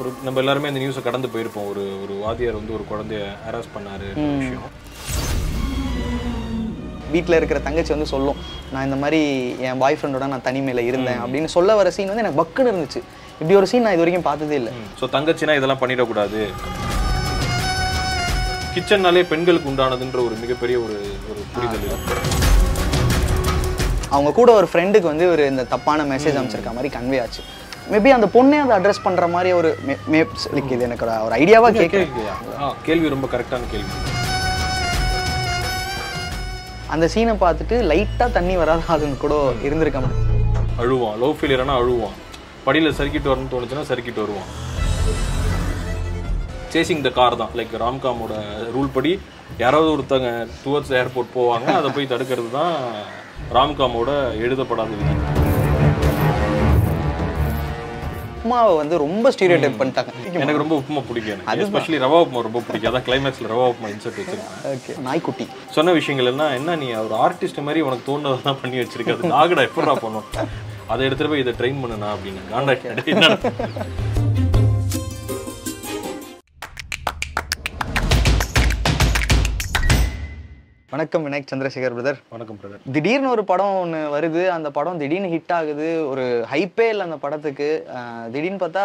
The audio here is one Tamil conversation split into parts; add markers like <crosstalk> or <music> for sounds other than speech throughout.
ஒரு நம்ம எல்லாருமே இந்த நியூஸை கடந்து போயிருப்போம். ஒரு ஒரு வாத்தியார் வந்து ஒரு குழந்தைய ஹராஸ் பண்ணாரு விஷயம். வீட்டில் இருக்கிற தங்கச்சி வந்து சொல்லும் நான் இந்த மாதிரி என் பாய் ஃப்ரெண்டோட நான் தனிமையில் இருந்தேன் அப்படின்னு சொல்ல வர சீன் வந்து எனக்கு பக்குன்னு இருந்துச்சு. இப்படி ஒரு சீன் நான் இது வரைக்கும் பார்த்ததே இல்லை. ஸோ தங்கச்சினா இதெல்லாம் பண்ணிடக்கூடாது. கிச்சன்னாலே பெண்களுக்கு உண்டானதுன்ற ஒரு மிகப்பெரிய ஒரு ஒரு புரிதல் அவங்க கூட ஒரு ஃப்ரெண்டுக்கு வந்து ஒரு இந்த தப்பான மெசேஜ் அமைச்சிருக்க மாதிரி கன்வே ஆச்சு. மேபி அந்த பொண்ணே அதை அட்ரஸ் பண்ற மாதிரி ஒரு லைக் இது எனக்கு ஒரு- ஒரு ஐடியாவா கேட்குறேன் கேள்வி ரொம்ப கரெக்டான கேள்வி. அந்த சீனை பார்த்துட்டு லைட்டா தண்ணி வராத ஆளுங்க கூட இருந்திருக்க மாதிரி அழுவான். லவ் ஃபெயிலியரானா அழுவான். படியில் சர்க்கிட் வரணும்னு தோணுச்சுன்னா சர்க்கிட் வருவான். சேசிங் த கார் தான். லைக் ராம்காமோட ரூல் படி யாராவது ஒருத்தங்க டுவர்ட்ஸ் ஏர்போர்ட் போவாங்க அதை போய் தடுக்கிறது தான் ராம்காமோட எழுதப்படாத விதி. உமாவை வந்து ரொம்ப ஸ்டீரியோ டைப் பண்ணிட்டாங்க. எனக்கு ரொம்ப உப்புமா பிடிக்கும் எனக்கு. எஸ்பெஷலி ரவா உப்புமா ரொம்ப பிடிக்கும். அதான் கிளைமேக்ஸ்ல ரவா உப்புமா இன்சர்ட் வச்சிருக்கேன். ஓகே நாய்க்குட்டி. சொன்ன விஷயங்கள் எல்லாம் என்ன நீ ஒரு ஆர்டிஸ்ட் மாதிரி உனக்கு தோணுனதெல்லாம் பண்ணி வச்சிருக்க அது நாகடா எப்படா பண்ணும்? அதை எடுத்துட்டு போய் இதை ட்ரெயின் பண்ணுனா அப்படின்னு. வணக்கம் விநாயக் சந்திரசேகர் பிரதர் வணக்கம் பிரதர் திடீர்னு ஒரு படம் ஒன்று வருது. அந்த படம் திடீர்னு ஹிட் ஆகுது. ஒரு ஹைப்பே இல்லை அந்த படத்துக்கு. திடீர்னு பார்த்தா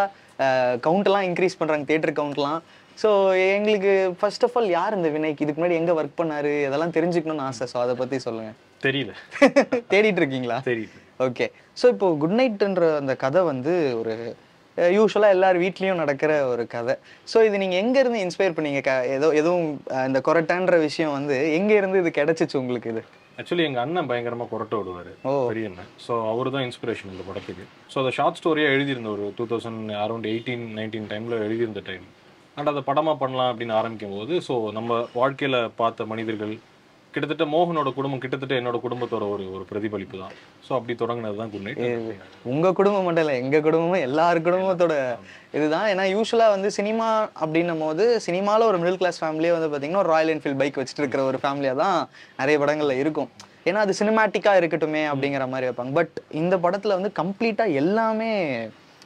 கவுண்ட்லாம் இன்க்ரீஸ் பண்ணுறாங்க தியேட்டர் கவுண்ட்லாம் ஸோ எங்களுக்கு ஃபர்ஸ்ட் ஆஃப் ஆல் யார் இந்த வினைக்கு இதுக்கு முன்னாடி எங்கே ஒர்க் பண்ணாரு? இதெல்லாம் தெரிஞ்சுக்கணும்னு ஆசை. ஸோ அதை பற்றி சொல்லுங்கள் தெரியல. <laughs> தேடிட்டு இருக்கீங்களா? தெரியல. ஓகே ஸோ இப்போ குட் நைட்ன்ற அந்த கதை வந்து ஒரு யூஸ்வலாக எல்லார் வீட்லேயும் நடக்கிற ஒரு கதை. ஸோ இது நீங்கள் எங்கேருந்து இன்ஸ்பயர் பண்ணீங்க? க ஏதோ எதுவும் இந்த கொரட்டான்ற விஷயம் வந்து எங்கே இருந்து இது கிடைச்சிச்சு உங்களுக்கு இது? ஆக்சுவலி எங்க அண்ணன் பயங்கரமா கொரட்டை விடுவாரு. ஓ. பெரிய அண்ணன். ஸோ அவர் தான் இன்ஸ்பிரேஷன் இந்த படத்துக்கு. ஸோ அதை ஷார்ட் ஸ்டோரியா எழுதியிருந்த ஒரு two thousand around eighteen nineteen டைம்ல எழுதியிருந்த டைம் அண்ட் அதை படமா பண்ணலாம் அப்படின்னு ஆரம்பிக்கும் போது ஸோ நம்ம வாழ்க்கையில பார்த்த மனிதர்கள் கிட்டத்தட்ட மோகனோட குடும்பம் கிட்டத்தட்ட என்னோட குடும்பத்தோட ஒரு ஒரு பிரதிபலிப்பு தான். ஸோ அப்படி தொடங்கினது தான் குட் நைட் உங்க குடும்பம் மட்டும் இல்லை எங்க குடும்பமும் எல்லார் குடும்பத்தோட இதுதான். ஏன்னா யூஸ்வலா வந்து சினிமா அப்படின்னும் போது சினிமால ஒரு மிடில் கிளாஸ் ஃபேமிலியே வந்து பாத்தீங்கன்னா ஒரு ராயல் என்ஃபீல்ட் பைக் வச்சுட்டு இருக்கிற ஒரு ஃபேமிலியா தான் நிறைய படங்கள்ல இருக்கும். ஏன்னா அது சினிமேட்டிக்கா இருக்கட்டுமே அப்படிங்கிற மாதிரி வைப்பாங்க. பட் இந்த படத்துல வந்து கம்ப்ளீட்டா எல்லாமே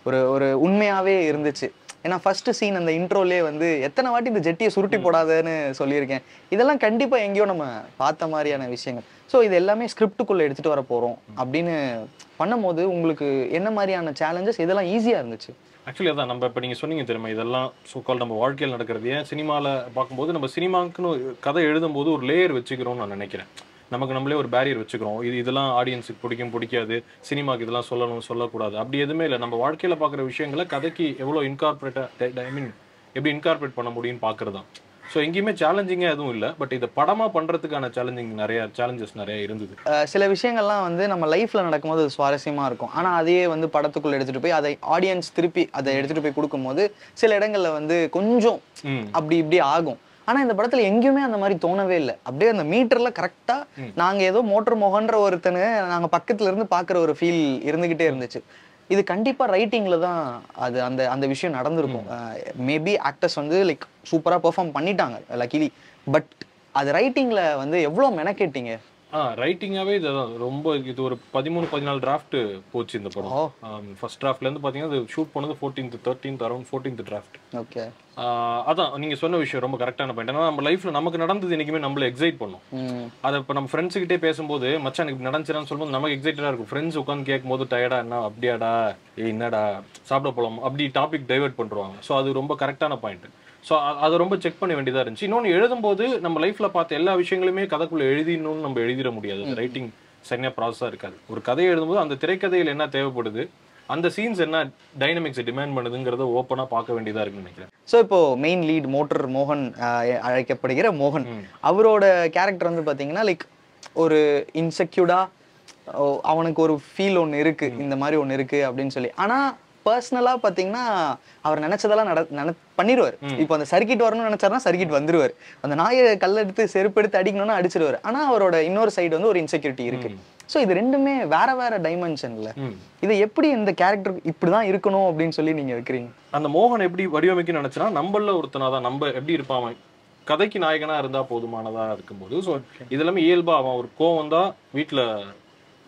ஒரு ஒரு உண்மையாவே இருந்துச்சு. ஏன்னா ஃபர்ஸ்ட் சீன் அந்த இன்ட்ரோலே வந்து எத்தனை வாட்டி இந்த ஜெட்டியை சுருட்டி போடாதேன்னு சொல்லியிருக்கேன். இதெல்லாம் கண்டிப்பா எங்கேயோ நம்ம பார்த்த மாதிரியான விஷயங்கள். ஸோ இது எல்லாமே ஸ்கிரிப்டுக்குள்ள எடுத்துட்டு வர போறோம் அப்படின்னு பண்ணும்போது உங்களுக்கு என்ன மாதிரியான சேலஞ்சஸ் இதெல்லாம் ஈஸியா இருந்துச்சு. ஆக்சுவலி அதான் நம்ம இப்போ நீங்கள் சொன்னீங்க தெரியுமா? இதெல்லாம் ஸோ கால் நம்ம வாழ்க்கையில் நடக்கிறது. ஏன் சினிமாவில் பார்க்கும்போது நம்ம சினிமாக்குன்னு ஒரு கதை எழுதும்போது ஒரு லேயர் வச்சுக்கிறோம்னு நான் நினைக்கிறேன். நமக்கு நம்மளே ஒரு பேரியர் வச்சுக்கிறோம். இது இதெல்லாம் ஆடியன்ஸுக்கு பிடிக்கும் பிடிக்காது. சினிமாக்கு இதெல்லாம் சொல்லணும் சொல்லக்கூடாது. அப்படி எதுவுமே இல்லை. நம்ம வாழ்க்கையில் பார்க்குற விஷயங்களை கதைக்கு எவ்வளோ இன்கார்பரேட்டாக ஐ மீன் எப்படி இன்கார்பரேட் பண்ண முடியும்னு பார்க்குறது தான் ஸோ எங்கேயுமே சேலஞ்சிங்காக எதுவும் இல்லை. பட் இதை படமாக பண்ணுறதுக்கான சேலஞ்சிங் நிறைய சேலஞ்சஸ் நிறைய இருந்தது. சில விஷயங்கள்லாம் வந்து நம்ம லைஃப்ல நடக்கும்போது அது சுவாரஸ்யமா இருக்கும். ஆனா அதையே வந்து படத்துக்குள்ள எடுத்துட்டு போய் அதை ஆடியன்ஸ் திருப்பி அதை எடுத்துட்டு போய் கொடுக்கும்போது சில இடங்கள்ல வந்து கொஞ்சம் அப்படி இப்படி ஆகும். ஆனா இந்த படத்துல எங்கேயுமே அந்த மாதிரி தோணவே இல்லை. அப்படியே அந்த மீட்டர்ல கரெக்டா நாங்க ஏதோ மோட்டர் மோகன்ற ஒருத்தனை நாங்க பக்கத்துல இருந்து பாக்குற ஒரு ஃபீல் இருந்துகிட்டே இருந்துச்சு. இது கண்டிப்பா ரைட்டிங்ல தான் அது அந்த அந்த விஷயம் நடந்திருக்கும். மேபி ஆக்டர்ஸ் வந்து லைக் சூப்பரா பெர்ஃபார்ம் பண்ணிட்டாங்க லக்கிலி பட் அது ரைட்டிங்ல வந்து எவ்வளவு மெனக்கெட்டீங்க? ஆ ரைட்டிங்காகவே இதுதான். ரொம்ப இது ஒரு பதிமூணு பதினாலு டிராஃப்ட் போச்சு இந்த. படம். ஃபர்ஸ்ட் டிராஃப்ட்லேருந்து பார்த்தீங்கன்னா அது ஷூட் பண்ணது fourteenth thirteenth around fourteenth draft okay. அதான் நீங்கள் சொன்ன விஷயம் ரொம்ப கரெக்டான பாயிண்ட் ஏன்னா நம்ம லைஃப்பில் நமக்கு நடந்தது என்றைக்குமே நம்மள எக்ஸைட் பண்ணும். அதை இப்போ நம்ம ஃப்ரெண்ட்ஸுக்கிட்டே பேசும்போது மச்சான் எனக்கு நடந்துச்சுன்னு சொல்லும்போது நமக்கு எக்ஸைட்டடாக இருக்கும். ஃப்ரெண்ட்ஸ் உட்காந்து கேட்கும்போது டயர்டா என்ன? அப்படியாடா? ஏய் என்னடா? சாப்பிட போலாம். அப்படி டாபிக் டைவர்ட் பண்ணுவாங்க ஸோ அது ரொம்ப கரெக்டான பாயிண்ட் ஸோ அதை ரொம்ப செக் பண்ண வேண்டியதாக இருந்துச்சு. இன்னொன்று எழுதும்போது நம்ம லைஃப்பில் பார்த்த எல்லா விஷயங்களுமே கதைக்குள்ள எழுதிடணும்னு நம்ம எழுதிட முடியாது. ரைட்டிங் சரியாக ப்ராசஸாக இருக்காது. ஒரு கதையை எழுதும்போது அந்த திரைக்கதையில் என்ன தேவைப்படுது அந்த சீன்ஸ் என்ன டைனமிக்ஸை டிமாண்ட் பண்ணுதுங்கிறத ஓப்பனாக பார்க்க வேண்டியதாக இருக்குன்னு நினைக்கிறேன். ஸோ இப்போ மெயின் லீட் மோட்டர் மோகன் அழைக்கப்படுகிற மோகன். அவரோட கேரக்டர் வந்து பாத்தீங்கன்னா லைக் ஒரு இன்செக்யூர்டா அவனுக்கு ஒரு ஃபீல் ஒன்று இருக்கு. இந்த மாதிரி ஒன்று இருக்கு அப்படின்னு சொல்லி. ஆனா பர்சனலா பாத்தீங்கன்னா அவர் நினைச்சதெல்லாம் நட நினை பண்ணிடுவார் இப்போ அந்த சர்க்கிட் வரணும்னு நினைச்சாருன்னா சர்க்கிட் வந்துருவார். அந்த நாயை கல்லெடுத்து செருப்பு எடுத்து அடிக்கணும்னா அடிச்சிருவார். ஆனா அவரோட இன்னொரு சைடு வந்து ஒரு இன்செக்யூரிட்டி இருக்கு. ஸோ இது ரெண்டுமே வேற வேற டைமென்ஷன்ல இதை எப்படி இந்த கேரக்டர் இப்படிதான் இருக்கணும் அப்படின்னு சொல்லி நீங்க வைக்கிறீங்க? அந்த மோகன் எப்படி வடிவமைக்க நினைச்சனா நம்மள ஒருத்தனா தான் நம்ம எப்படி இருப்பான் கதைக்கு நாயகனா இருந்தா போதுமானதா இருக்கும்போது ஸோ இதெல்லாமே இயல்பா அவன் ஒரு கோவம் தான் வீட்டுல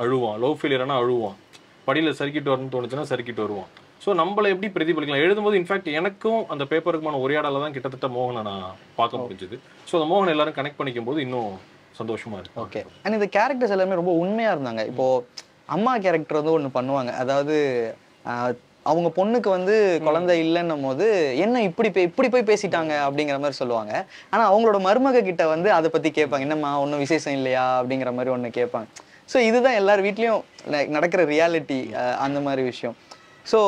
அழுவான். லவ் ஃபெயிலியர்னா அழுவான். படியில சர்க்கிட் வரணும்னு தோணுச்சுன்னா சர்க்கிட் வருவான். ஸோ நம்மளை எப்படி பிரதிபலிக்கலாம்? எழுதும்போது இன்ஃபேக்ட் எனக்கும் அந்த பேப்பருக்குமான உரையாடல தான் கிட்டத்தட்ட மோகனை நான் பார்க்க முடிஞ்சுது. ஸோ அந்த மோகன் எல்லாரும் கனெக்ட் பண்ணிக்கும் போது இன்னும் சந்தோஷமா இருக்கு. ஓகே அண்ட் இந்த கேரக்டர்ஸ் எல்லாமே ரொம்ப உண்மையா இருந்தாங்க. இப்போ அம்மா கேரக்டர் வந்து ஒண்ணு பண்ணுவாங்க. அதாவது அவங்க பொண்ணுக்கு வந்து குழந்தை இல்லைன்னும் போது என்ன இப்படி போய் இப்படி போய் பேசிட்டாங்க? அப்படிங்கிற மாதிரி சொல்லுவாங்க. ஆனா அவங்களோட மருமக கிட்ட வந்து அதை பத்தி கேட்பாங்க. என்னம்மா ஒன்றும் விசேஷம் இல்லையா? அப்படிங்கிற மாதிரி ஒண்ணு கேட்பாங்க. ஸோ இதுதான் எல்லார் வீட்லயும் நடக்கிற ரியாலிட்டி அந்த மாதிரி விஷயம். ஸோ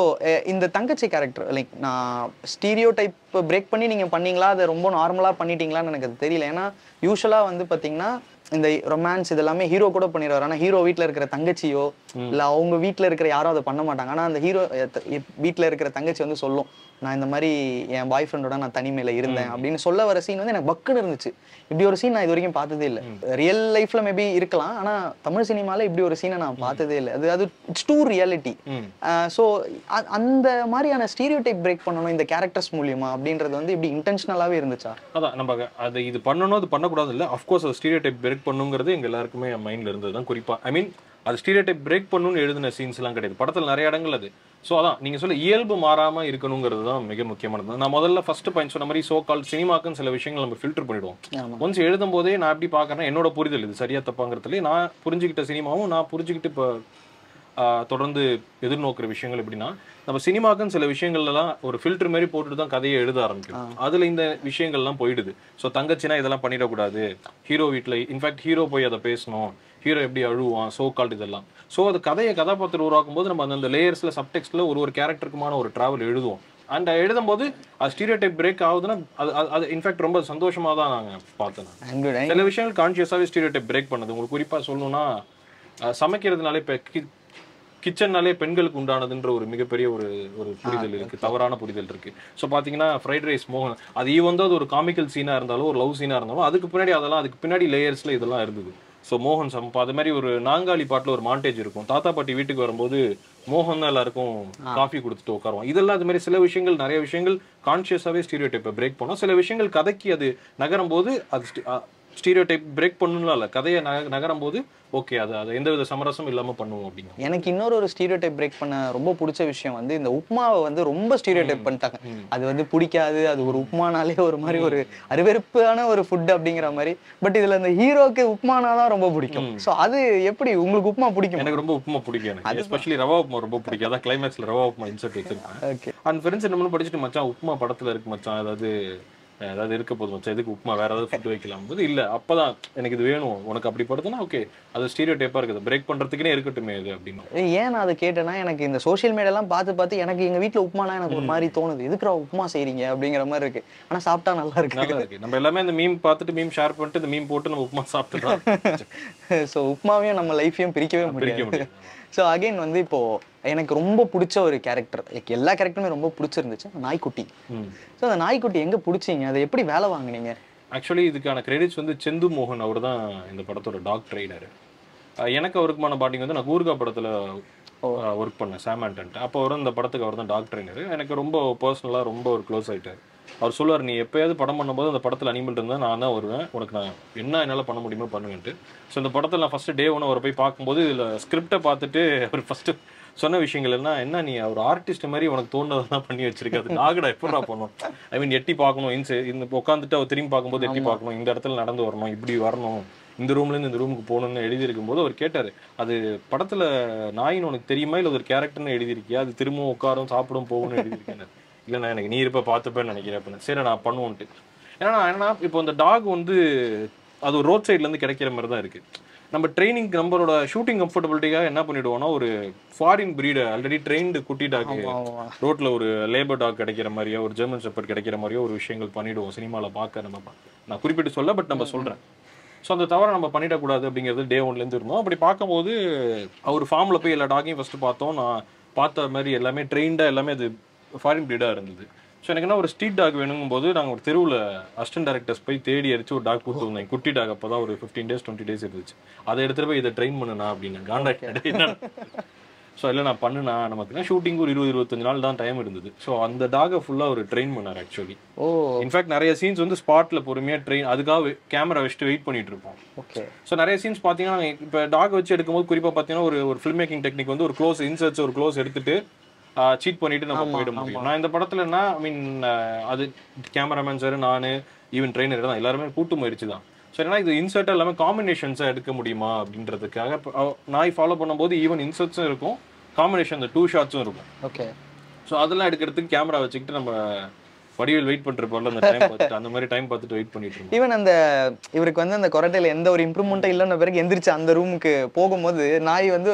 இந்த தங்கச்சி கேரக்டர் லைக் நான் ஸ்டீரியோ டைப் பிரேக் பண்ணி நீங்கள் பண்ணீங்களா? அதை ரொம்ப நார்மலாக பண்ணிட்டீங்களான்னு எனக்கு அது தெரியல. ஏன்னா யூஸ்வலாக வந்து பார்த்தீங்கன்னா இந்த ரொமான்ஸ் இதெல்லாமே ஹீரோ கூட பண்ணிடுவார். ஆனால் ஹீரோ வீட்டில் இருக்கிற தங்கச்சியோ இல்லை அவங்க வீட்டில் இருக்கிற யாரும் அதை பண்ண மாட்டாங்க. ஆனால் அந்த ஹீரோ வீட்டில் இருக்கிற தங்கச்சி வந்து சொல்லும். நான் இந்த மாதிரி என் பாய் ஃப்ரெண்டோட நான் தனிமையில் இருந்தேன் அப்படின்னு சொல்ல வர சீன் வந்து எனக்கு பக்குன்னு இருந்துச்சு. இப்படி ஒரு சீன் நான் இது வரைக்கும் பார்த்ததே இல்லை. ரியல் லைஃப்ல மேபி இருக்கலாம். ஆனால் தமிழ் சினிமால இப்படி ஒரு சீனை நான் பார்த்ததே இல்லை. அது அது இட்ஸ் டூ ரியாலிட்டி ஸோ அந்த மாதிரியான ஸ்டீரியோ டைப் பிரேக் பண்ணணும் இந்த கேரக்டர்ஸ் மூலியமா அப்படின்றது வந்து இப்படி இன்டென்ஷனலாகவே இருந்துச்சா? அதான் நம்ம அது இது பண்ணணும் அது பண்ணக்கூடாது இல்லை. அஃப்கோர்ஸ் அது ஸ்டீரியோ டைப் பிரேக் பண்ணுங்கிறது எங்க எல்லாருக்குமே மைண்ட்ல இருந்தது தான் குறிப்பா. ஐ மீன் அது ஸ்டீரியோ டைப் பிரேக் பண்ணணும்னு எழுதின சீன்ஸ் எல்லாம் கிடையாது. படத்துல நிறைய இடங்கள் அது. ஸோ அதான். நீங்க சொல்ல இயல்பு மாறாம இருக்கணுங்கிறது தான் மிக முக்கியமானது. நான் முதல்ல ஃபர்ஸ்ட் பாயிண்ட் சொன்ன மாதிரி சோ கால் சினிமாக்குன்னு சில விஷயங்கள் நம்ம ஃபில்டர் பண்ணிடுவோம். ஆமா. ஒன்ஸ் எழுதும் போதே நான் எப்படி பார்க்கறேன் என்னோட புரிதல் இது. சரியா தப்பாங்கிறதுல நான் புரிஞ்சுக்கிட்ட சினிமாவும் நான் புரிஞ்சுக்கிட்டு இப்போ தொடர்ந்து எதிர்நோக்குற விஷயங்கள் எப்படின்னா நம்ம சினிமாக்குன்னு சில விஷயங்கள்லாம் ஒரு ஃபில்டர் மாதிரி போட்டுட்டு தான் கதையை எழுத ஆரம்பிக்கும் அதுல இந்த விஷயங்கள்லாம் போயிடுது. ஸோ தங்கச்சினா இதெல்லாம் பண்ணிடக்கூடாது. ஹீரோ வீட்டில் இன்ஃபேக்ட் ஹீரோ போய் அதை பேசணும். ஹீரோ எப்படி அழுவான் சோ கால்ட் இதெல்லாம். ஸோ அது கதையை கதாபாத்திரம் உருவாக்கும் போது நம்ம அந்தந்த லேயர்ஸ்ல சப்டெக்ஸ்ட்ல ஒரு ஒரு கேரக்டருக்குமான ஒரு டிராவல் எழுதுவோம். அண்ட் எழுதும்போது அது ஸ்டீரியோ டைப் பிரேக் ஆகுதுன்னா அது அது- இன்ஃபேக்ட் ரொம்ப சந்தோஷமா தான் நாங்க பார்த்தேன் நான். I'm good. சில விஷயங்கள் கான்சியஸாவே ஸ்டீரியோ டைப் பிரேக் பண்ணுது. உங்களுக்கு குறிப்பா சொல்லணும்னா சமைக்கிறதுனாலே இப்போ கிச்சன்னாலே பெண்களுக்கு உண்டானதுன்ற ஒரு மிகப்பெரிய ஒரு ஒரு புரிதல் இருக்கு. தவறான புரிதல் இருக்கு. ஸோ பாத்தீங்கன்னா ஃப்ரைட் ரைஸ் மோகன் அது ஈவன் அது ஒரு காமிக்கல் சீனா இருந்தாலும் ஒரு லவ் சீனா இருந்தாலும் அதுக்கு பின்னாடி அதெல்லாம் அதுக்கு பின்னாடி லேயர்ஸ்ல இதெல்லாம் இருந்தது. ஸோ மோகன் சம்பா அது மாதிரி ஒரு நாங்காலி பாட்டுல ஒரு மாண்டேஜ் இருக்கும். தாத்தா பாட்டி வீட்டுக்கு வரும்போது மோகன் தான் எல்லாருக்கும் காஃபி கொடுத்துட்டு உட்காருவோம் இதெல்லாம் அது மாதிரி சில விஷயங்கள் நிறைய விஷயங்கள் கான்சியஸாவே ஸ்டீரியோ டைப்பை பிரேக் பண்ணோம். சில விஷயங்கள் கதைக்கு அது நகரும் போது அது ஸ்டீரியோ டைப் பிரேக் பண்ணணும்லாம் இல்லை. கதையை நக நகரும் போது ஓகே அது அது எந்தவித சமரசம் இல்லாம பண்ணுவோம் அப்படிங்க. எனக்கு இன்னொரு ஒரு ஸ்டீரியோ டைப் பிரேக் பண்ண ரொம்ப பிடிச்ச விஷயம் வந்து இந்த உப்மாவை வந்து ரொம்ப ஸ்டீரியோ டைப் பண்ணிட்டாங்க. அது வந்து பிடிக்காது அது ஒரு உப்மானாலே ஒரு மாதிரி ஒரு அருவெருப்பான ஒரு ஃபுட் அப்படிங்கிற மாதிரி. பட் இதுல இந்த ஹீரோக்கு உப்மானா தான் ரொம்ப பிடிக்கும். ஸோ அது எப்படி உங்களுக்கு உப்மா பிடிக்கும்? எனக்கு ரொம்ப உப்புமா பிடிக்கும் எனக்கு எஸ்பெஷலி ரவா உப்புமா ரொம்ப பிடிக்கும். அதான் கிளைமேக்ஸ்ல ரவா உப்புமா இன்சர்ட் <laughs> வச்சிருப்பேன். ஓகே அண்ட் ஃப்ரெண்ட்ஸ் என்ன படிச்சுட்டு மச்சான் உப்புமா படத்துல இருக்கு மச்சான். ஏதாவது ஏதாவது இருக்க போதும் மச்சான். எதுக்கு உப்புமா? வேற ஏதாவது ஃபுட் வைக்கலாம். போது இல்ல. அப்பதான் எனக்கு இது வேணும். உனக்கு அப்படி படுத்துனா ஓகே அது ஸ்டீரியோ டைப்பா இருக்குது. பிரேக் பண்றதுக்குனே இருக்கட்டுமே இது அப்படின்னு. ஏன் நான் அதை கேட்டேன்னா எனக்கு இந்த சோஷியல் மீடியாலாம் பார்த்து பார்த்து எனக்கு எங்க வீட்ல உப்புமானா எனக்கு ஒரு மாதிரி தோணுது. எதுக்குடா உப்புமா செய்றீங்க? அப்படிங்கிற மாதிரி இருக்கு. ஆனா சாப்பிட்டா நல்லா இருக்கு. நல்லா இருக்கு. நம்ம எல்லாமே இந்த மீம் பார்த்துட்டு மீம் ஷேர் பண்ணிட்டு இந்த மீம் போட்டு நம்ம உப்புமா சாப்பிட்டுதான் ஸோ <laughs> உப்மாவையும் நம்ம லைஃப்பையும் பிரிக்கவே பிரிக்க முடியும் ஸோ அகைன் வந்து இப்போ எனக்கு ரொம்ப பிடிச்ச ஒரு கேரக்டர் எல்லா கேரக்டருமே ரொம்ப பிடிச்சிருந்துச்சு. நாய்க்குட்டி. ம். ஸோ அந்த நாய்க்குட்டி எங்க பிடிச்சிங்க? அதை எப்படி வேலை வாங்குனீங்க? ஆக்சுவலி இதுக்கான கிரெடிட்ஸ் வந்து செந்து மோகன் அவர் தான் இந்த படத்தோட டாக் ட்ரைனர் எனக்கு அவருக்குமான பாட்டிங் வந்து நான் கூர்கா படத்துல ஒர்க் பண்ணேன் சாமான்டன்ட் அப்போ அவர் இந்த படத்துக்கு அவர் தான் டாக் ட்ரைனர் எனக்கு ரொம்ப பர்சனலாக ரொம்ப ஒரு க்ளோஸ் ஆயிட்டார். அவர் சொல்லுவார் நீ எப்பயாவது படம் பண்ணும்போது அந்த படத்தில் அனிமல் இருந்தால் நான் தான் வருவேன். உனக்கு நான் என்ன என்னால் பண்ண முடியுமோ பண்ணுவேன்ட்டு ஸோ இந்த படத்தில் நான் ஃபஸ்ட்டு டே ஒன்று அவரை போய் பார்க்கும்போது இதில் ஸ்கிரிப்டை பார்த்துட்டு அவர் ஃபஸ்ட்டு சொன்ன விஷயங்கள் என்ன என்ன நீ ஒரு ஆர்டிஸ்ட் மாதிரி உனக்கு தோணுதெல்லாம் பண்ணி வச்சிருக்க. அது டாகடா எப்படா பண்ணும்? ஐ மீன் எட்டி பார்க்கணும் இன்ஸ் இந்த உட்காந்துட்டு அவர் திரும்பி பார்க்கும்போது எட்டி பார்க்கணும் இந்த இடத்துல நடந்து வரணும் இப்படி வரணும் இந்த ரூம்ல இருந்து இந்த ரூமுக்கு போகணும்னு எழுதியிருக்கும் போது அவர் கேட்டாரு அது படத்துல நாயின்னு உனக்கு தெரியுமா? இல்ல ஒரு கேரக்டர்னு எழுதியிருக்கியா? அது திரும்பவும் உட்காரும் சாப்பிடும் போகும்னு எழுதியிருக்கேன் இல்ல நான் எனக்கு நீ இருப்ப பார்த்துப்பேன்னு நினைக்கிறேன் அப்படின்னு. சரி நான் பண்ணுவோன்ட்டு. ஏன்னா என்னன்னா இப்போ இந்த டாக் வந்து அது ரோட் சைட்ல இருந்து கிடைக்கிற மாதிரி தான் இருக்கு. நம்ம ட்ரைனிங் நம்மளோட ஷூட்டிங் கம்ஃபர்டபிலிட்டிக்காக என்ன பண்ணிடுவோம்னா ஒரு ஃபாரின் பிரீடு ஆல்ரெடி ட்ரெயின்டு குட்டி டாக். ரோட்ல ஒரு லேபர் டாக் கிடைக்கிற மாதிரியோ ஒரு ஜெர்மன் ஷெப்பர்ட் கிடைக்கிற மாதிரியோ ஒரு விஷயங்கள் பண்ணிடுவோம் சினிமால பார்க்க நம்ம. நான் குறிப்பிட்டு சொல்ல பட் நம்ம சொல்றேன். ஸோ அந்த தவிர நம்ம பண்ணிடக்கூடாது அப்படிங்கிறது டே ஒன்லேருந்து இருந்தோம். அப்படி பார்க்கும்போது அவர் ஃபார்மில் போய் எல்லா டாக்கையும் ஃபர்ஸ்ட் பார்த்தோம். நான் பார்த்த மாதிரி எல்லாமே ட்ரெயின்டாக எல்லாமே அது ஃபாரின் ப்ரீடாக இருந்தது. ஸோ எனக்கு என்ன ஒரு ஸ்ட்ரீட் டாக் வேணுங்கும் போது நாங்கள் ஒரு தெருவில் அசிஸ்டன்ட் டேரக்டர்ஸ் போய் தேடி அடிச்சு ஒரு டாக் கொடுத்து வந்தேன் குட்டி டாக் அப்போ தான் ஒரு ஃபிஃப்டீன் டேஸ் டுவெண்ட்டி டேஸ் இருந்துச்சு. அதை எடுத்துகிட்டு போய் இதை ட்ரெயின் பண்ணுனா அப்படின்னு. காண்டா என்ன ஸோ இல்லை நான் பண்ணுனா நமக்கு ஷூட்டிங் ஒரு இருபது இருபத்தஞ்சு நாள் தான் டைம் இருந்தது. ஸோ அந்த டாகை ஃபுல்லாக ஒரு ட்ரெயின் பண்ணார் ஆக்சுவலி ஓ. இன்ஃபேக்ட் நிறைய சீன்ஸ் வந்து ஸ்பாட்ல பொறுமையா ட்ரெயின் அதுக்காக கேமரா வச்சுட்டு வெயிட் பண்ணிட்டு இருப்போம். ஓகே ஸோ நிறைய சீன்ஸ் பார்த்தீங்கன்னா இப்போ டாக் வச்சு எடுக்கும்போது குறிப்பாக பார்த்தீங்கன்னா ஒரு ஒரு ஃபில்ம் மேக்கிங் டெக்னிக் வந்து ஒரு க்ளோஸ் இன்சர்ட்ஸ் ஒரு க்ளோஸ் எடுத்துட்டு சீட் பண்ணிட்டு நம்ம போயிட முடியும். நான் இந்த படத்துல என்ன ஐ மீன் அது கேமராமேன் சார் நானு ஈவன் ட்ரெயினர் தான் எல்லாருமே கூட்டு முயற்சி தான். ஸோ ஏன்னா இது இன்சர்ட் எல்லாமே காம்பினேஷன்ஸாக எடுக்க முடியுமா அப்படின்றதுக்காக நாய் ஃபாலோ பண்ணும்போது ஈவன் இன்சர்ட்ஸும் இருக்கும். காம்பினேஷன் இந்த டூ ஷாட்ஸும் இருக்கும். ஓகே ஸோ அதெல்லாம் எடுக்கிறதுக்கு கேமரா வச்சுக்கிட்டு நம்ம வடிவேல் வெயிட் பண்ணிருப்போம்ல அந்த டைம் பார்த்துட்டு அந்த மாதிரி டைம் பார்த்துட்டு வெயிட் பண்ணிட்டு ஈவன் அந்த இவருக்கு வந்து அந்த கொரட்டையில எந்த ஒரு இம்ப்ரூவ்மெண்ட்டும் இல்லைன்ன பிறகு எந்திரிச்சு அந்த ரூமுக்கு போகும்போது நாய் வந்து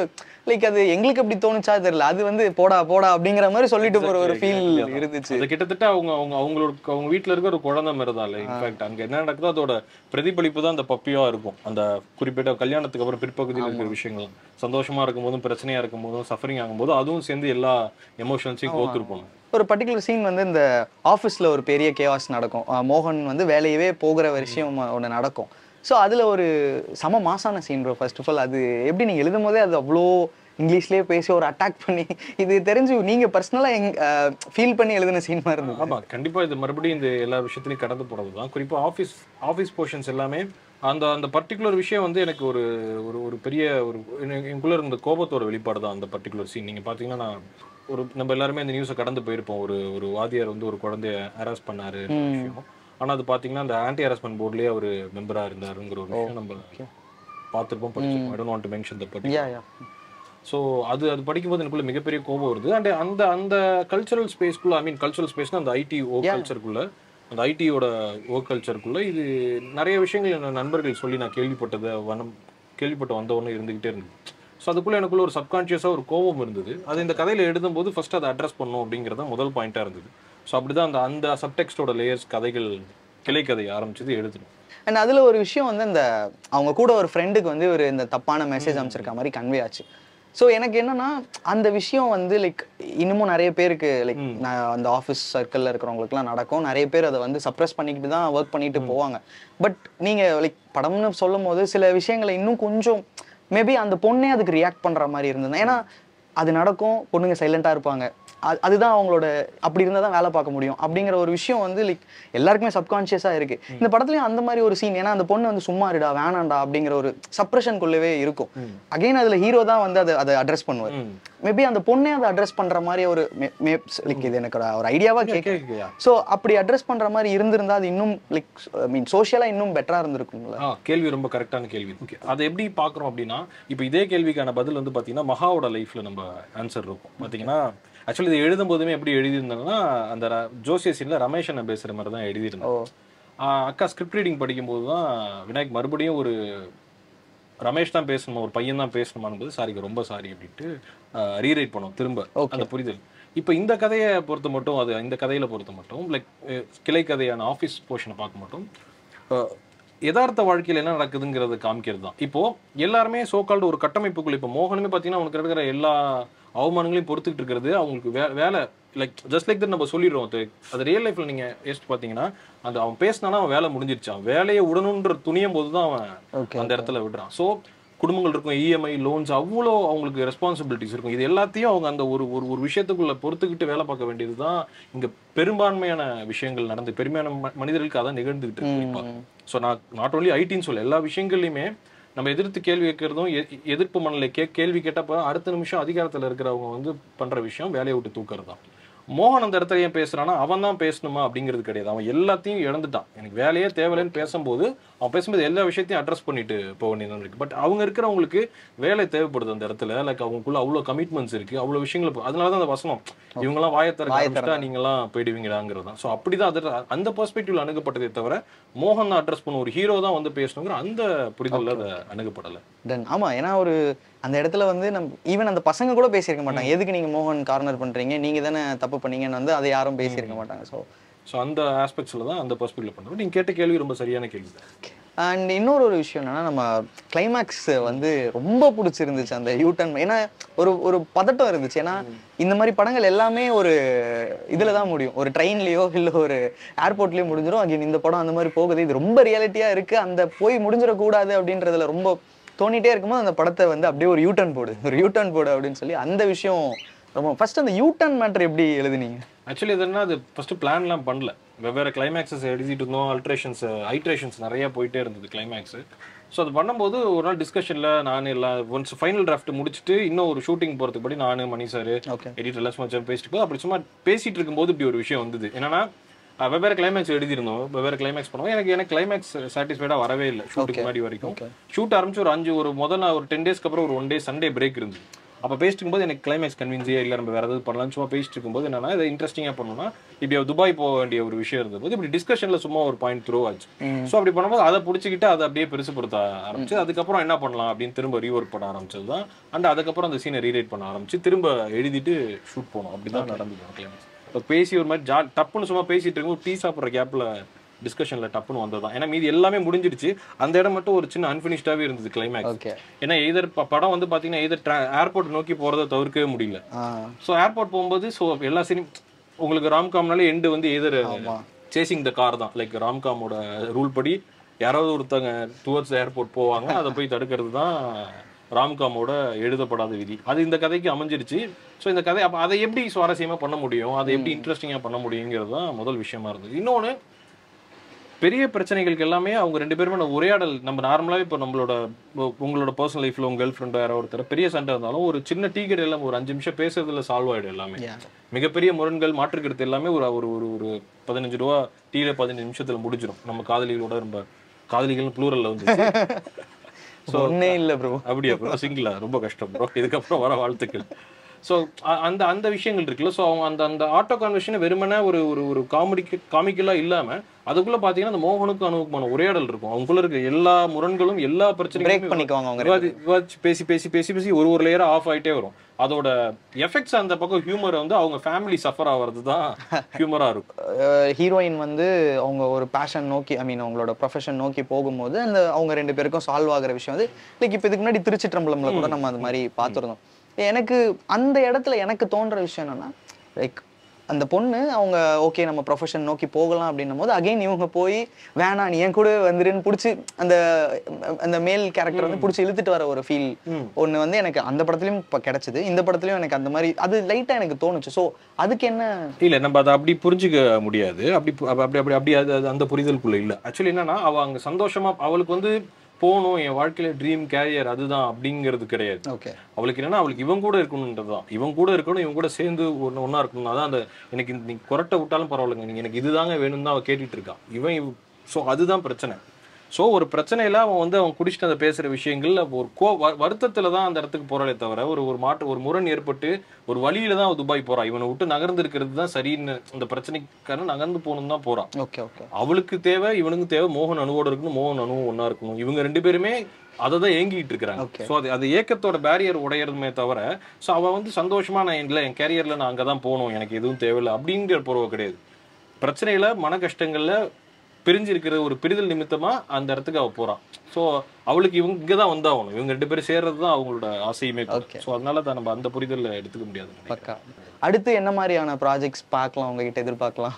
லைக் அது எங்களுக்கு எப்படி தோணுச்சா தெரியல. அது வந்து போடா போடா அப்படிங்கிற மாதிரி சொல்லிட்டு போற ஒரு ஃபீல் இருந்துச்சு. கிட்டத்தட்ட அவங்க அவங்க அவங்களோட அவங்க வீட்ல இருக்க ஒரு குழந்தை மாதிரி தான் இல்லை. இன்ஃபேக்ட் அங்க என்ன நடக்குதோ அதோட பிரதிபலிப்பு தான் அந்த பப்பியா இருக்கும். அந்த குறிப்பிட்ட கல்யாணத்துக்கு அப்புறம் பிற்பகுதியில் இருக்கிற விஷயங்கள் சந்தோஷமா இருக்கும் போதும் பிரச்சனையா இருக்கும் போதும் சஃபரிங் ஆகும்போதும் அதுவும் சேர்ந்து எல்லா எமோஷன்ஸையும் கோத்துருப்போம் ஒரு பர்டிகுலர் சீன் வந்து இந்த ஆஃபீஸில் ஒரு பெரிய கேவாஸ் நடக்கும். மோகன் வந்து வேலையவே போகிற விஷயம் ஒன்று நடக்கும். ஸோ அதில் ஒரு சம மாசான scene bro first of all அது எப்படி நீங்கள் எழுதும் போதே அது அவ்வளோ இங்கிலீஷ்லேயே பேசி ஒரு அட்டாக் பண்ணி இது தெரிஞ்சு நீங்கள் பர்சனலாக எங் ஃபீல் பண்ணி எழுதின சீன் மாதிரி இருந்தது. ஆமா கண்டிப்பா இது மறுபடியும் இந்த எல்லா விஷயத்துலயும் கடந்து போறது தான். குறிப்பா ஆஃபீஸ் ஆஃபீஸ் போர்ஷன்ஸ் எல்லாமே அந்த அந்த பர்டிகுலர் விஷயம் வந்து எனக்கு ஒரு ஒரு ஒரு பெரிய ஒரு எனக்கு- எனக்குள்ள இருந்த கோபத்தோட வெளிப்பாடு தான் அந்த பர்டிகுலர் சீன் நீங்க பாத்தீங்கன்னா நான் ஒரு நம்ம எல்லாருமே இந்த நியூஸை கடந்து போயிருப்போம். ஒரு ஒரு வாத்தியார் வந்து ஒரு குழந்தைய ஹராஸ் பண்ணாரு ஆனா அது பாத்தீங்கன்னா அந்த ஆன்டி ஹராஸ்மெண்ட் போர்ட்லயே ஒரு மெம்பரா இருந்தாருங்கிற ஒரு விஷயம் நம்ம பார்த்திருப்போம் படிச்சிருப்போம். I don't want to mention the yeah so அது அது படிக்கும்போது எனக்குள்ள மிகப்பெரிய கோபம் வருது. அண்ட் அந்த அந்த கல்ச்சரல் ஸ்பேஸ்க்குள்ள ஐ மீன் கல்ச்சரல் ஸ்பேஸ்னா அந்த ஐடி ஒர்க் கல்ச்சருக்குள்ள அந்த ஐடியோட ஒர்க் கல்ச்சருக்குள்ள இது நிறைய விஷயங்கள் என் நண்பர்கள் சொல்லி நான் கேள்விப்பட்டதை வனம் கேள்விப்பட்ட வந்தவொன்னே இருந்துகிட்டே இருந்தது. ஸோ அதுக்குள்ள எனக்குள்ள ஒரு சப்கான்ஷியஸாக ஒரு கோபம் இருந்தது. அது இந்த கதையில எழுதும்போது ஃபர்ஸ்ட் அதை அட்ரஸ் பண்ணும் அப்படிங்கிறது தான் முதல் பாயிண்டா இருந்தது. ஸோ அப்படிதான் அந்த அந்த சப்டெக்ஸ்டோட லேயர்ஸ் கதைகள் கிளைக்கதை ஆரம்பிச்சது எழுதணும் அண்ட் அதுல ஒரு விஷயம் வந்து இந்த அவங்க கூட ஒரு ஃப்ரெண்டுக்கு வந்து ஒரு இந்த தப்பான மெசேஜ் அமைச்சிருக்க மாதிரி கன்வே ஆச்சு. ஸோ எனக்கு என்னன்னா அந்த விஷயம் வந்து லைக் இன்னமும் நிறைய பேருக்கு லைக் நான் அந்த ஆஃபீஸ் சர்க்கிளில் இருக்கிறவங்களுக்குலாம் நடக்கும். நிறைய பேர் அதை வந்து சப்ரஸ் பண்ணிக்கிட்டு தான் ஒர்க் பண்ணிட்டு போவாங்க. பட் நீங்க லைக் படம்னு சொல்லும் போது சில விஷயங்களை இன்னும் கொஞ்சம் மேபி அந்த பொண்ணே அதுக்கு ரியாக்ட் பண்ற மாதிரி இருந்தது ஏன்னா அது நடக்கும் பொண்ணுங்க சைலண்ட்டாக இருப்பாங்க. அதுதான் அவங்களோட அப்படி இருந்தால் தான் வேலை பார்க்க முடியும். அப்படிங்கிற ஒரு விஷயம் வந்து லைக் எல்லாருக்குமே சப்கான்ஷியஸாக இருக்கு. இந்த படத்துலயும் அந்த மாதிரி ஒரு சீன் ஏன்னா அந்த பொண்ணு வந்து சும்மா இருடா வேணாண்டா அப்படிங்கிற ஒரு சப்ரஷனுக்குள்ளவே இருக்கும். அகைன் அதுல ஹீரோ தான் வந்து அதை அதை அட்ரஸ் பண்ணுவார். மேபி அந்த பொண்ணே அதை அட்ரஸ் பண்ற மாதிரி ஒரு லைக் இது எனக்கு ஒரு- ஒரு ஐடியாவா கேட்க ஸோ அப்படி அட்ரஸ் பண்ற மாதிரி இருந்திருந்தா அது இன்னும் லைக் மீன் சோஷியலா இன்னும் பெட்டரா இருந்திருக்கும்ல. கேள்வி ரொம்ப கரெக்டான கேள்வி. ஓகே அதை எப்படி பார்க்குறோம் அப்படின்னா இப்போ இதே கேள்விக்கான பதில் வந்து பார்த்தீங்கன்னா மகாவோட லைஃப்ல நம்ம ஆன்சர் இருக்கும். பார்த்தீங்கன்னா ஆக்சுவலி இது எழுதும் போதுமே எப்படி எழுதியிருந்தாங்கன்னா அந்த ஜோசிய சீனில் ரமேஷ் அண்ணன் பேசுகிற மாதிரி தான் எழுதியிருந்தேன் அக்கா ஸ்கிரிப்ட் ரீடிங் படிக்கும்போது தான் விநாயக் மறுபடியும் ஒரு ரமேஷ் தான் பேசணுமா ஒரு பையன் தான் பேசணுமான்னு சாரிக்கு ரொம்ப சாரி அப்படின்ட்டு ரீரைட் பண்ணோம் திரும்ப. அந்த புரிதல். இப்போ இந்த கதையை பொறுத்த மட்டும் அது இந்த கதையில பொறுத்த மட்டும் லைக் கிளை கதையான ஆஃபீஸ் போர்ஷனை பார்க்க மட்டும் யதார்த்த வாழ்க்கையில் என்ன நடக்குதுங்கிறத காமிக்கிறது தான். இப்போ எல்லாருமே சோகால்டு ஒரு கட்டமைப்புக்குள்ள இப்போ மோகனுமே பார்த்தீங்கன்னா அவனுக்கு இருக்கிற எல்லா அவமானங்களையும் பொறுத்துக்கிட்டு இருக்கிறது. அவங்களுக்கு வே வேலை லைக் ஜஸ்ட் லைக் நம்ம சொல்லிடுறோம். அது ரியல் லைஃப்ல நீங்க யோசிச்சு பார்த்தீங்கன்னா அந்த அவன் பேசினானா அவன் வேலை முடிஞ்சிருச்சு. அவன் வேலையை விடணுன்ற துணியும் போது தான் அவன் அந்த இடத்துல விடுறான். ஸோ குடும்பங்கள் இருக்கும் இஎம்ஐ லோன்ஸ் அவ்வளோ அவங்களுக்கு ரெஸ்பான்சிபிலிட்டிஸ் இருக்கும். இது எல்லாத்தையும் அவங்க அந்த ஒரு ஒரு ஒரு விஷயத்துக்குள்ள பொறுத்துக்கிட்டு வேலை பார்க்க வேண்டியது தான் இங்க பெரும்பான்மையான விஷயங்கள் நடந்து பெரும்பான்மை ம- மனிதர்களுக்கு அதான் நிகழ்ந்துகிட்டு இருக்கு. ஸோ நான் நாட் ஓன்லி ஐடின்னு சொல்ல எல்லா விஷயங்கள்லையுமே நம்ம எதிர்த்து கேள்வி கேட்கறதும் எ- எதிர்ப்பு மனநிலை கே கேள்வி கேட்டப்ப அடுத்த நிமிஷம் அதிகாரத்தில் இருக்கிறவங்க வந்து பண்ற விஷயம் வேலையை விட்டு தூக்குறது தான் மோகன் அந்த இடத்துல ஏன் பேசுறான்னா அவன் தான் பேசணுமா அப்படிங்கிறது கிடையாது. அவன் எல்லாத்தையும் இழந்துட்டான். எனக்கு வேலையே தேவையில்லைன்னு பேசும்போது அவன் பேசும்போது எல்லா விஷயத்தையும் அட்ரஸ் பண்ணிட்டு போக வேண்டியது இருக்கு. பட் அவங்க இருக்கிறவங்களுக்கு வேலை தேவைப்படுது அந்த இடத்துல. லைக் அவங்களுக்குள்ள அவ்வளோ கமிட்மெண்ட்ஸ் இருக்கு. அவ்வளோ விஷயங்கள் அதனால தான் அந்த வசனம் இவங்கெல்லாம் வாயை திறக்க ஆரம்பிச்சிட்டா நீங்களாம் போயிடுவீங்களாங்கிறது தான். ஸோ அப்படிதான் அது அந்த பெர்ஸ்பெக்டிவ்ல அணுகப்பட்டதே தவிர மோகன் தான் அட்ரஸ் பண்ண ஒரு ஹீரோ தான் வந்து பேசணுங்கிற அந்த புரிதல்ல அதை அணுகப்படலை. டன் ஆமா ஏன்னா ஒரு அந்த இடத்துல வந்து நம்ம ஈவன் அந்த பசங்க கூட பேசியிருக்க மாட்டாங்க. எதுக்கு நீங்க மோகன் கார்னர் பண்றீங்க? நீங்க தானே தப்பு பண்ணீங்கன்னு வந்து அதை யாரும் பேசியிருக்க மாட்டாங்க. ஸோ ஸோ அந்த ஆஸ்பெக்ட்ஸில் தான் அந்த பெர்ஸ்பெக்டிவ்ல பண்ணுறோம் நீங்கள் கேட்ட கேள்வி ரொம்ப சரியான கேள்வி அண்ட் இன்னொரு ஒரு விஷயம் என்னன்னா நம்ம கிளைமேக்ஸ் வந்து ரொம்ப பிடிச்சிருந்துச்சு அந்த யூட்டன் ஏன்னா ஒரு ஒரு பதட்டம் இருந்துச்சு. ஏன்னா இந்த மாதிரி படங்கள் எல்லாமே ஒரு இதுல தான் முடியும். ஒரு ட்ரெயின்லயோ இல்ல ஒரு ஏர்போர்ட்லயோ முடிஞ்சிடும் அகைன் இந்த படம் அந்த மாதிரி போகுது. இது ரொம்ப ரியாலிட்டியா இருக்கு. அந்த போய் முடிஞ்சிடக்கூடாது அப்படின்றதுல ரொம்ப தோணிட்டே இருக்கும்போது அந்த படத்தை வந்து அப்படியே ஒரு யூட்டன் போடு. ஒரு யூட்டன் போடு அப்படின்னு சொல்லி அந்த விஷயம் ரொம்ப ஃபர்ஸ்ட் அந்த யூட்டன் மேட்டர் எப்படி எழுதுனீங்க? ஆக்சுவலி இது என்ன அது ஃபர்ஸ்ட் பிளான்லாம் பண்ணல. வெவ்வேறு கிளைமேக்ஸஸ் எழுதிட்டு இருந்தோம் அல்ட்ரேஷன்ஸ் ஐட்ரேஷன்ஸ் நிறைய போயிட்டே இருந்தது கிளைமேக்ஸ் ஸோ அது பண்ணும்போது ஒரு நாள் டிஸ்கஷனில் நான் எல்லாம் ஒன்ஸ் ஃபைனல் டிராஃப்ட் முடிச்சுட்டு இன்னும் ஒரு ஷூட்டிங் போகிறதுக்கு படி நான் மணி சார் எடிட்டர் எல்லாம் சும்மா பேசிட்டு இருக்கோம். அப்படி சும்மா பேசிட்டு இருக்கும்போது இப்படி ஒரு விஷயம் வந்தது. என்னன்னா வெவ்வேறு கிளைமேக்ஸ் எழுதியிருந்தோம். வெவ்வேறு கிளைமேக்ஸ் பண்ணுவோம். எனக்கு எனக்கு கிளைமேக்ஸ் சாட்டிஸ்ஃபைடாக வரவே இல்லை ஷூட்டுக்கு முன்னாடி வரைக்கும். ஷூட் ஆரம்பிச்சு ஒரு அஞ்சு ஒரு முதல் ஒரு டென் டேஸ்க்கு அப்புறம் ஒரு ஒன் டே சண்டே பிரேக் இருந்தது. அப்போ பேசிட்டு இருக்கும்போது எனக்கு கிளைமேக்ஸ் கன்வின்ஸே இல்லை நம்ம வேற ஏதாவது பண்ணலாம் சும்மா பேசிட்டு இருக்கும்போது என்னன்னா இதை இன்ட்ரெஸ்டிங்காக பண்ணணும்னா இப்படி துபாய் போக வேண்டிய ஒரு விஷயம் இருந்தது. இப்படி டிஸ்கஷனில் சும்மா ஒரு பாயிண்ட் த்ரோ ஆச்சு. ஸோ அப்படி பண்ணும்போது அதை பிடிச்சிக்கிட்டு அதை அப்படியே பெருசுப்படுத்த ஆரம்பிச்சு அதுக்கப்புறம் என்ன பண்ணலாம் அப்படின்னு திரும்ப ரீஒர்க் பண்ண ஆரம்பிச்சது தான் அண்ட் அதுக்கப்புறம் அந்த சீனை ரீரைட் பண்ண ஆரம்பிச்சு திரும்ப எழுதிட்டு ஷூட் போனோம். அப்படிதான் நடந்தது கிளைமேக்ஸ் பேசி ஒரு மாதிரி ஜா டப்புன்னு சும்மா பேசிட்டு இருக்கும்போது டீ சாப்பிட்ற கேப்பில் டிஸ்கஷனில் டப்புன்னு வந்ததுதான். ஏன்னா மீதி எல்லாமே முடிஞ்சிடுச்சு. அந்த இடம் மட்டும் ஒரு சின்ன அன்ஃபினிஷ்டாகவே இருந்தது கிளைமேக்ஸ் ஏன்னா எதர் படம் வந்து பார்த்தீங்கன்னா எதர் ஏர்போர்ட் நோக்கி போகிறத தவிர்க்கவே முடியல. ஸோ ஏர்போர்ட் போகும்போது ஸோ எல்லா சினிம் உங்களுக்கு ராம்காம்னாலே எண்டு வந்து எதர் சேசிங் த கார் தான். லைக் ராம்காமோட ரூல் படி யாராவது ஒருத்தங்க டுவர்ட்ஸ் ஏர்போர்ட் போவாங்க அதை போய் தடுக்கிறது தான் ராம்காமோட எழுதப்படாத விதி. அது இந்த கதைக்கு அமைஞ்சிருச்சு. ஸோ இந்த கதை அப்போ அதை எப்படி சுவாரஸ்யமாக பண்ண முடியும்? அதை எப்படி இன்ட்ரெஸ்டிங்காக பண்ண முடியுங்கிறது தான் முதல் விஷயமா இருந்தது. இன்னொன்று பெரிய பிரச்சனைகளுக்கு எல்லாமே அவங்க ரெண்டு பேருமே நம்ம உரையாடல் நம்ம நார்மலாகவே இப்போ நம்மளோட உங்களோட பர்சனல் லைஃப்ல உங்க கேர்ள் ஃப்ரெண்டோ யாரோ ஒருத்தர் பெரிய சண்டை இருந்தாலும் ஒரு சின்ன டீ கடையில் ஒரு அஞ்சு நிமிஷம் பேசுறதுல சால்வ் ஆயிடும் எல்லாமே. மிகப்பெரிய முரண்கள் மாற்றுக்கிறது எல்லாமே ஒரு ஒரு ஒரு ஒரு பதினஞ்சு ரூபா டீல பதினஞ்சு நிமிஷத்துல முடிஞ்சிடும் நம்ம காதலிகளோட ரொம்ப காதலிகள் ப்ளூரல்ல வந்து <laughs> ஒன்னே இல்ல ப்ரோ அப்படியா ப்ரோ சிங்கிளா ரொம்ப கஷ்டம் ப்ரோ இதுக்கப்புறம் வர வாழ்த்துக்கள். ஸோ அந்த அந்த விஷயங்கள் இருக்குல்ல. ஸோ அவங்க அந்த அந்த ஆட்டோ கான்வெர்ஷனை வெறுமனே ஒரு ஒரு ஒரு காமெடி காமிக்கலாக இல்லாமல் அதுக்குள்ள பார்த்தீங்கன்னா அந்த மோகனுக்கும் அனுபவமான உரையாடல் இருக்கும். அவங்களுக்குள்ள இருக்க எல்லா முரண்களும் எல்லா பிரேக் பிரச்சனைகளும் பண்ணிக்குவாங்க அவங்க விவாதி விவாதிச்சு பேசி பேசி பேசி பேசி ஒரு ஒரு லேயரா ஆஃப் ஆயிட்டே வரும். அதோட எஃபெக்ட்ஸ் அந்த பக்கம் ஹியூமர் வந்து அவங்க ஃபேமிலி சஃபர் ஆகிறது தான் ஹியூமரா இருக்கும். ஹீரோயின் வந்து அவங்க ஒரு பேஷன் நோக்கி ஐ மீன் அவங்களோட ப்ரொஃபஷன் நோக்கி போகும்போது அந்த அவங்க ரெண்டு பேருக்கும் சால்வ் ஆகுற விஷயம் வந்து லைக் இப்போ இதுக்கு முன்னாடி திருச்சிற்றம்பலம்ல கூட நம்ம அது மாதிரி பார்த்துருந்தோம் எனக்கு அந்த இடத்துல எனக்கு தோன்ற விஷயம் என்னன்னா லைக் அந்த பொண்ணு அவங்க ஓகே நம்ம ப்ரொஃபஷன் நோக்கி போகலாம் அப்படின்னும் போது அகைன் இவங்க போய் வேணாம் நீ என் கூட வந்துருன்னு பிடிச்சி அந்த அந்த மேல் கேரக்டர் வந்து பிடிச்சி இழுத்துட்டு வர ஒரு ஃபீல் ஒன்று வந்து எனக்கு அந்த படத்துலயும் இப்போ கிடைச்சது. இந்த படத்துலயும் எனக்கு அந்த மாதிரி அது லைட்டாக எனக்கு தோணுச்சு. ஸோ அதுக்கு என்ன இல்ல நம்ம அதை அப்படி புரிஞ்சுக்க முடியாது. அப்படி அப்படி அப்படி அப்படி அது அந்த புரிதலுக்குள்ள இல்ல. ஆக்சுவலி என்னன்னா அவ அங்க சந்தோஷமா அவளுக்கு வந்து போகணும் என் வாழ்க்கையில ட்ரீம் கேரியர் அதுதான் அப்படிங்கிறது கிடையாது. ஓகே அவளுக்கு என்னன்னா அவளுக்கு இவன் கூட இருக்கணுன்றது தான். இவன் கூட இருக்கணும் இவன் கூட சேர்ந்து ஒன்று ஒன்றா இருக்கணும் அதான் அந்த எனக்கு நீ குரட்டை விட்டாலும் பரவாயில்லைங்க. எனக்கு இதுதாங்க வேணும்னு தான் அவன் கேட்டுட்டு இருக்கான் இவன் ஸோ அதுதான் பிரச்சனை. ஸோ ஒரு பிரச்சனையில அவன் வந்து அவன் குடிச்சிட்டு அந்த பேசுற விஷயங்கள் ஒரு கோ வருத்தத்துல தான் அந்த இடத்துக்கு போறாளே தவிர ஒரு ஒரு மாற்று ஒரு முரண் ஏற்பட்டு ஒரு வழியில தான் துபாய் போறான் இவனை விட்டு நகர்ந்து இருக்கிறது தான் சரின்னு அந்த பிரச்சனைக்கான நகர்ந்து போகணும் தான் போறான். Okay okay. அவளுக்கு தேவை இவனுக்கு தேவை மோகன் அணுவோட இருக்கணும் மோகன் அணுவும் ஒண்ணா இருக்கணும். இவங்க ரெண்டு பேருமே அதை தான் ஏங்கிட்டு இருக்கிறாங்க. ஸோ அது அது ஏக்கத்தோட பேரியர் உடையறதுமே தவிர ஸோ அவன் வந்து சந்தோஷமா நான் இல்லை என் கேரியர்ல நான் அங்கே தான் போகணும் எனக்கு எதுவும் தேவையில்லை அப்படிங்கிற பொருவ கிடையாது. பிரச்சனையில மன கஷ்டங்கள்ல பிரிஞ்சு இருக்கிற ஒரு பிரிதல் நிமித்தமா அந்த இடத்துக்கு அவ போறான் ஸோ அவளுக்கு இவங்க இங்கே தான் வந்தாகணும் இவங்க ரெண்டு பேரும் சேர்றது தான் அவங்களோட ஆசையுமே. ஸோ அதனால தான் நம்ம அந்த புரிதல்ல எடுத்துக்க முடியாது பக்கா. அடுத்து என்ன மாதிரியான ப்ராஜெக்ட்ஸ் பார்க்கலாம் உங்ககிட்ட எதிர்பார்க்கலாம்?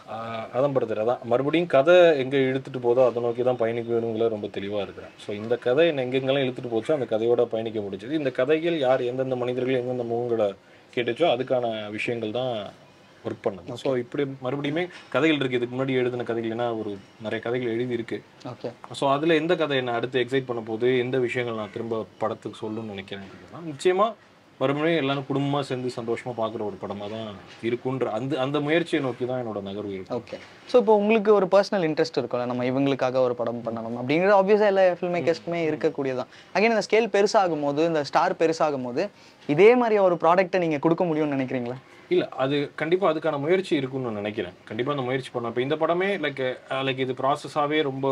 அதான் படுத்துற அதான். மறுபடியும் கதை எங்க இழுத்துட்டு போதோ அதை நோக்கி தான் பயணிக்க வேணுங்கள ரொம்ப தெளிவா இருக்கிறேன். ஸோ இந்த கதை என்ன எங்கெங்கெல்லாம் இழுத்துட்டு போச்சோ அந்த கதையோட பயணிக்க முடிஞ்சது. இந்த கதைகள் யார் எந்தெந்த மனிதர்கள் எந்தெந்த முகங்களை கேட்டுச்சோ அதுக்கான விஷயங்கள் தான் ஒர்க் பண்ணது. ஸோ இப்படி மறுபடியுமே கதைகள் இருக்கு. இதுக்கு முன்னாடி எழுதின கதைகள் ஏன்னா ஒரு நிறைய கதைகள் எழுதி இருக்கு ஓகே ஸோ அதுல எந்த கதை என்ன அடுத்து எக்ஸைட் பண்ண போகுது எந்த விஷயங்கள் நான் திரும்ப படத்துக்கு சொல்லணும்னு நினைக்கிறேன் அப்படின்னா, நிச்சயமா மறுபடியும் எல்லாரும் குடும்பமா சேர்ந்து சந்தோஷமா பார்க்குற ஒரு படமா தான் இருக்குன்ற அந்த அந்த முயற்சியை நோக்கி தான் என்னோட நகர்வு ஓகே ஸோ இப்போ உங்களுக்கு ஒரு பர்சனல் இன்ட்ரெஸ்ட் இருக்கும்ல நம்ம இவங்களுக்காக ஒரு படம் பண்ணணும் அப்படிங்கிறது ஆப்வியஸாக எல்லா ஃபில்ம் மேக்கர்ஸ்க்குமே இருக்கக்கூடியதான் அகைன் இந்த ஸ்கேல் பெருசாகும் போது இந்த ஸ்டார் பெருசாகும் போது இதே மாதிரி ஒரு ப்ராடக்ட்டை நீங்கள் கொடுக்க முடியும்னு நினைக்கிறீங்களா? இல்லை அது கண்டிப்பாக அதுக்கான முயற்சி இருக்கும்னு நான் நினைக்கிறேன். கண்டிப்பாக அந்த முயற்சி பண்ணோம் இப்போ இந்த படமே லைக் லைக் இது ப்ராசஸாகவே ரொம்ப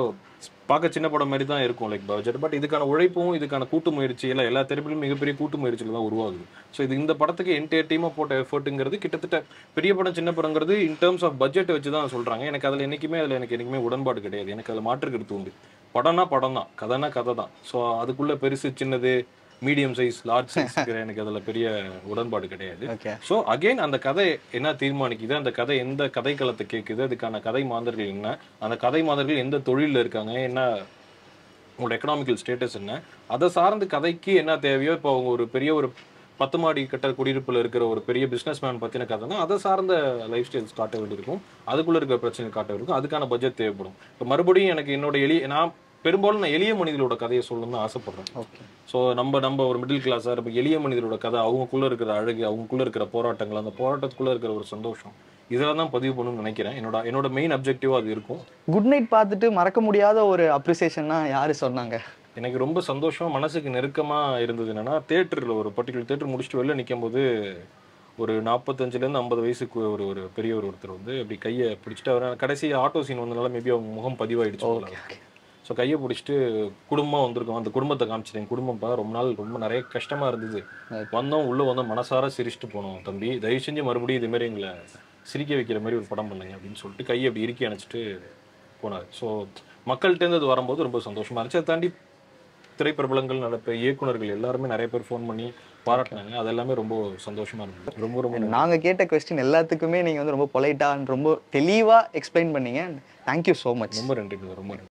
பார்க்க சின்ன படம் மாதிரி தான் இருக்கும் லைக் பட்ஜெட் பட் இதுக்கான உழைப்பும் இதுக்கான கூட்டு முயற்சி இல்லை எல்லா தெருப்பிலும் மிகப்பெரிய கூட்டு முயற்சியில் தான் உருவாகுது. ஸோ இது இந்த படத்துக்கு என்டையர் டீமாக போட்ட எஃபர்ட்டுங்கிறது கிட்டத்தட்ட பெரிய படம் சின்ன படங்கிறது இன் டர்ம்ஸ் ஆஃப் பட்ஜெட் வச்சு தான் சொல்கிறாங்க எனக்கு அதில் என்னைக்குமே அதில் எனக்கு என்றைக்குமே உடன்பாடு கிடையாது. எனக்கு அதில் மாற்று கருத்து உண்டு. படம்னா படம் தான் கதைனா கதை தான் ஸோ அதுக்குள்ளே பெருசு சின்னது மீடியம் சைஸ் லார்ஜ் <laughs> சைஸ் எனக்கு அதில் பெரிய உடன்பாடு கிடையாது. ஸோ அகைன் அந்த கதை என்ன தீர்மானிக்குது? அந்த கதை எந்த கதைக்களத்தை கேட்குது? அதுக்கான கதை மாந்தர்கள் என்ன? அந்த கதை மாந்தர்கள் எந்த தொழிலில் இருக்காங்க? என்ன உங்களோட எக்கனாமிக்கல் ஸ்டேட்டஸ் என்ன? அதை சார்ந்து கதைக்கு என்ன தேவையோ இப்போ அவங்க ஒரு பெரிய ஒரு பத்து மாடி கட்ட குடியிருப்புல இருக்கிற ஒரு பெரிய பிசினஸ் மேன் பத்தின கதைனா அதை சார்ந்த லைஃப் ஸ்டைல்ஸ் காட்ட வேண்டியிருக்கும். அதுக்குள்ள இருக்கிற பிரச்சனை காட்ட வேண்டியிருக்கும். அதுக்கான பட்ஜெட் தேவைப்படும். இப்போ மறுபடியும் எனக்கு என்னோட எளி நான் பெரும்பாலும் நான் எளிய மனிதர்களோட கதையை சொல்லணும்னு ஆசைப்படுறேன். ஓகே ஸோ நம்ம நம்ம ஒரு மிடில் கிளாஸாக நம்ம எளிய மனிதரோட கதை அவங்களுக்குள்ள இருக்கிற அழகு அவங்களுக்குள்ள இருக்கிற போராட்டங்கள் அந்த போராட்டத்துக்குள்ள இருக்கிற ஒரு சந்தோஷம் இதெல்லாம் தான் பதிவு பண்ணணும்னு நினைக்கிறேன். என்னோட என்னோட மெயின் அப்ஜெக்டிவா அது இருக்கும். குட் நைட் பார்த்துட்டு மறக்க முடியாத ஒரு அப்ரிசியேஷன்னா யாரு சொன்னாங்க? எனக்கு ரொம்ப சந்தோஷம் மனசுக்கு நெருக்கமா இருந்தது என்னன்னா தேட்டரில் ஒரு பர்டிகுலர் தேட்டர் முடிச்சுட்டு வெளில நிற்கும் போது ஒரு நாற்பத்தஞ்சுலேருந்து ஐம்பது வயசுக்கு ஒரு ஒரு பெரியவர் ஒருத்தர் வந்து அப்படி கையை பிடிச்சிட்டு அவர் கடைசி ஆட்டோ சீன் வந்தனால மேபி அவங்க முகம் பதிவாயிடுச்சு ஸோ கையை பிடிச்சிட்டு குடும்பம் வந்திருக்கோம். அந்த குடும்பத்தை காமிச்சிட்டேன். குடும்பம் பா ரொம்ப நாள் ரொம்ப நிறைய கஷ்டமா இருந்தது. வந்தோம் உள்ள வந்தோம் மனசார சிரிச்சிட்டு போனோம் தம்பி. தயவு செஞ்சு மறுபடியும் இது மாதிரி எங்களை சிரிக்க வைக்கிற மாதிரி ஒரு படம் பண்ணுங்க அப்படின்னு சொல்லிட்டு கையை அப்படி இறுக்கி அணைச்சிட்டு போனார். ஸோ மக்கள்கிட்டேருந்து அது வரும்போது ரொம்ப சந்தோஷமா இருந்துச்சு. அதை தாண்டி திரைப்பிரபலங்கள் நடப்ப இயக்குனர்கள் எல்லாருமே நிறைய பேர் ஃபோன் பண்ணி பாராட்டினாங்க. அது எல்லாமே ரொம்ப சந்தோஷமா இருந்தது. ரொம்ப ரொம்ப நன்றி. நாங்க கேட்ட கொஸ்டின் எல்லாத்துக்குமே நீங்க வந்து ரொம்ப பொலைட்டா ரொம்ப தெளிவா எக்ஸ்பிளைன் பண்ணீங்க. தேங்க்யூ ஸோ மச் ரொம்ப நன்றி ரொம்ப நன்றி.